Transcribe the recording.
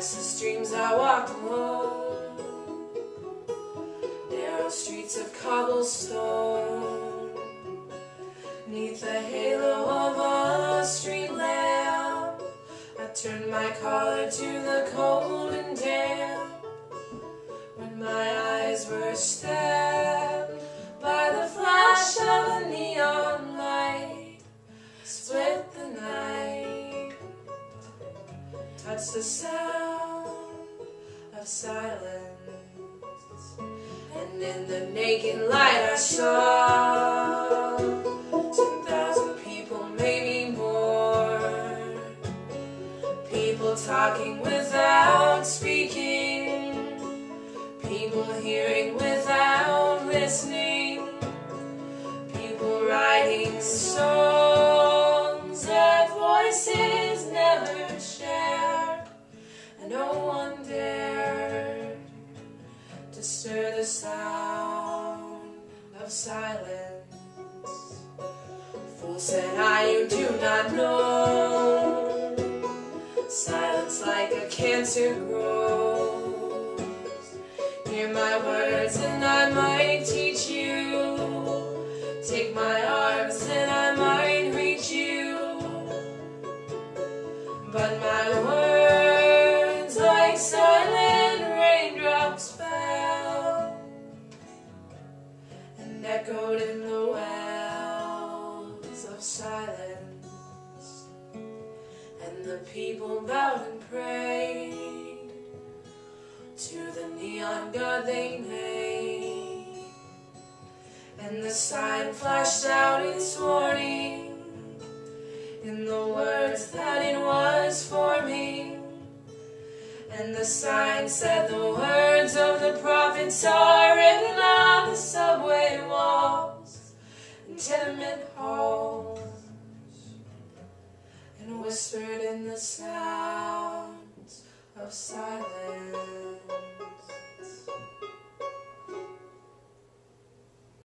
In restless dreams I walked alone. Narrow streets of cobblestone. Neath the halo of a street lamp. I turned my collar to the cold and damp. When my eyes were stabbed by the flash of a neon light, split the night, touched the sound silence, and in the naked light I saw ten thousand people, maybe more. People talking without speaking. People hearing without listening. People writing songs that voices never share. And no one to stir the sound of silence. Fool said I, you do not know. Silence like a cancer grows. Echoed in the wells of silence. And the people bowed and prayed to the neon god they made. And the sign flashed out its warning in the words that it was for me. And the sign said the words of the prophets are written on tenement halls and whispered in the sounds of silence.